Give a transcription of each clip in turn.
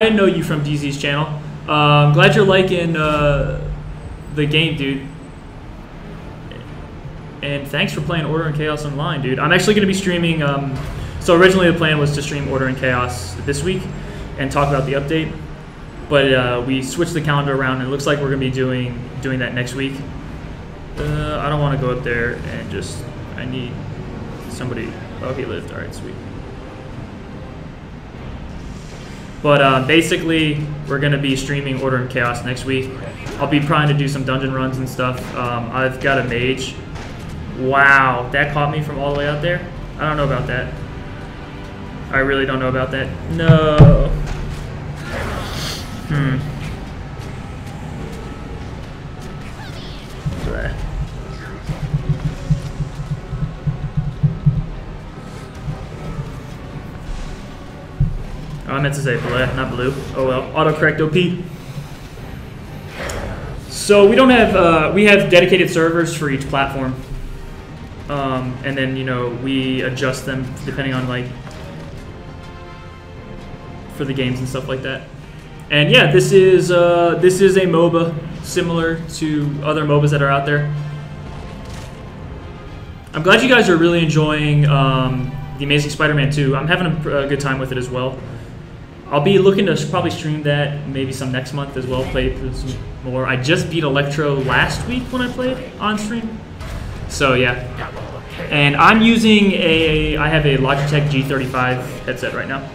I know you from DZ's channel. I'm glad you're liking uh, the game, dude. And thanks for playing Order and Chaos Online, dude. I'm actually going to be streaming. Um, so originally the plan was to stream Order and Chaos this week and talk about the update, but uh, we switched the calendar around, and it looks like we're going to be doing doing that next week. Uh, I don't want to go up there and just. I need somebody. Oh, he lived. All right, sweet. But uh, basically, we're going to be streaming Order and Chaos next week. I'll be trying to do some dungeon runs and stuff. Um, I've got a mage. Wow, that caught me from all the way out there? I don't know about that. I really don't know about that. No. Hmm. I meant to say bleh, not blue. Oh well. Autocorrect OP. So we don't have uh, we have dedicated servers for each platform, um, and then you know we adjust them depending on like for the games and stuff like that. And yeah, this is uh, this is a MOBA similar to other MOBAs that are out there. I'm glad you guys are really enjoying um, the Amazing Spider-Man 2. I'm having a, a good time with it as well. I'll be looking to probably stream that maybe some next month as well. Play some more. I just beat Electro last week when I played on stream. So yeah. And I'm using a I have a Logitech G35 headset right now.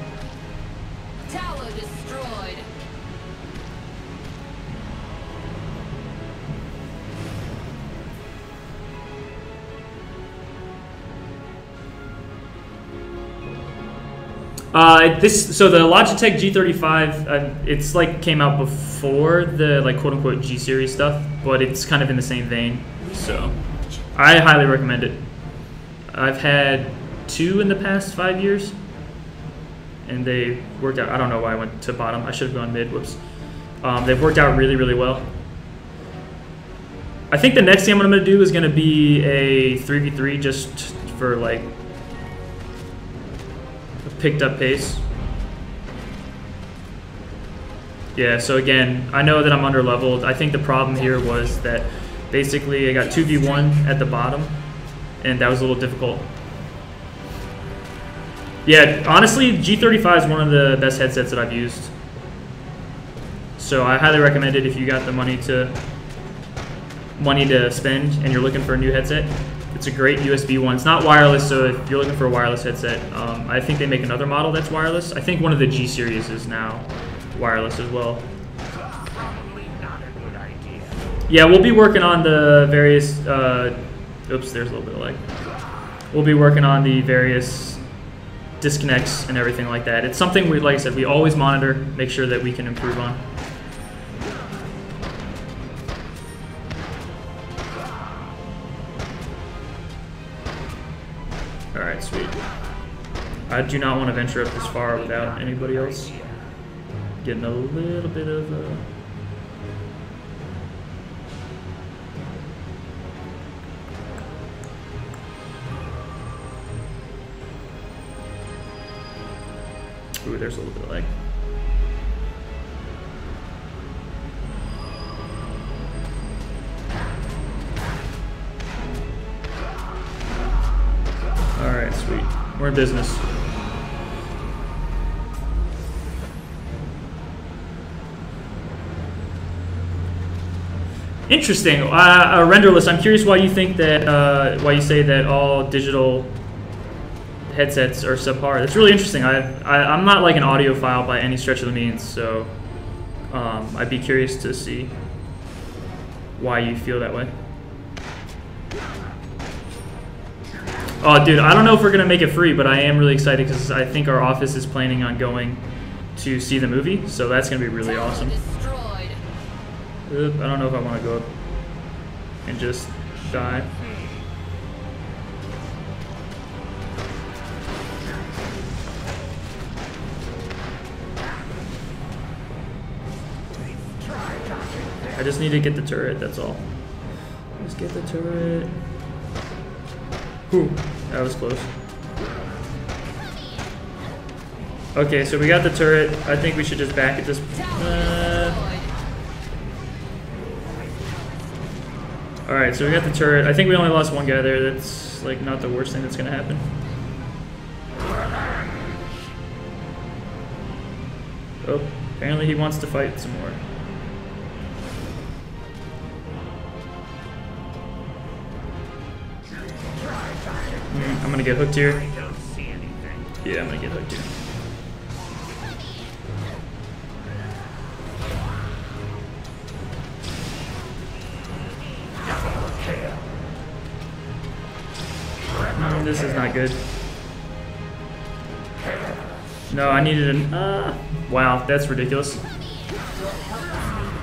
Uh, this so the Logitech G35, uh, it's like came out before the like quote unquote G series stuff, but it's kind of in the same vein. So I highly recommend it. I've had two in the past five years, and they worked out. I don't know why I went to bottom. I should have gone mid. Whoops. Um, they've worked out really really well. I think the next thing I'm gonna do is gonna be a 3v3 just for like picked up pace. Yeah, so again, I know that I'm under leveled. I think the problem here was that basically I got 2v1 at the bottom, and that was a little difficult. Yeah, honestly, G35 is one of the best headsets that I've used. So I highly recommend it if you got the money to money to spend and you're looking for a new headset. It's a great USB one. It's not wireless, so if you're looking for a wireless headset, um, I think they make another model that's wireless. I think one of the G series is now wireless as well. Yeah, we'll be working on the various. Uh, oops, there's a little bit of lag. We'll be working on the various disconnects and everything like that. It's something we, like I said, we always monitor, make sure that we can improve on. Alright, sweet. I do not want to venture up this far without anybody else. Getting a little bit of uh Ooh, there's a little bit of lag. We're in business. Interesting. Uh, uh, renderless. I'm curious why you think that. Uh, why you say that all digital headsets are subpar. That's really interesting. I, I I'm not like an audiophile by any stretch of the means, so um, I'd be curious to see why you feel that way. Oh, dude, I don't know if we're gonna make it free, but I am really excited because I think our office is planning on going to see the movie, so that's gonna be really awesome. Oop, I don't know if I want to go up and just die. I just need to get the turret, that's all. Just get the turret. Whew, that was close. Okay, so we got the turret. I think we should just back at this. Uh, all right, so we got the turret. I think we only lost one guy there. That's like not the worst thing that's gonna happen. Oh, apparently he wants to fight some more. Gonna get hooked here. Yeah, I'm gonna get hooked here. Mm, this is not good. No, I needed an. Uh, wow, that's ridiculous.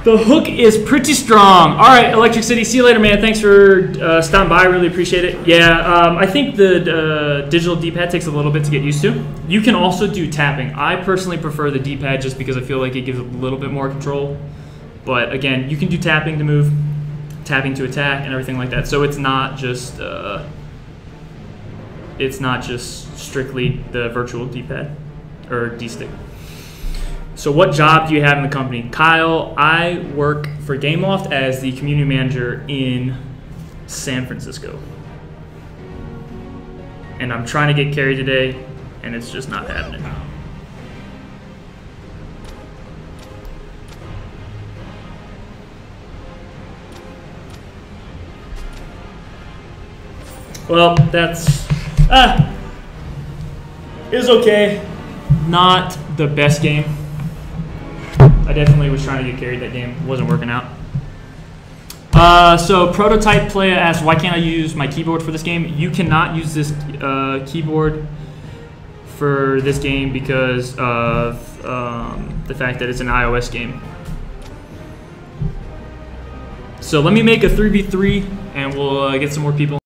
The hook is pretty strong. All right, Electric City. See you later, man. Thanks for uh, stopping by. Really appreciate it. Yeah, um, I think the uh, digital D-pad takes a little bit to get used to. You can also do tapping. I personally prefer the D-pad just because I feel like it gives a little bit more control. But again, you can do tapping to move, tapping to attack, and everything like that. So it's not just uh, it's not just strictly the virtual D-pad or D-stick. So, what job do you have in the company? Kyle, I work for GameLoft as the community manager in San Francisco. And I'm trying to get carried today, and it's just not happening. Well, that's. Ah! Is okay. Not the best game. I definitely was trying to get carried that game. Wasn't working out. Uh, so prototype player asks, why can't I use my keyboard for this game? You cannot use this uh, keyboard for this game because of um, the fact that it's an iOS game. So let me make a 3v3 and we'll uh, get some more people.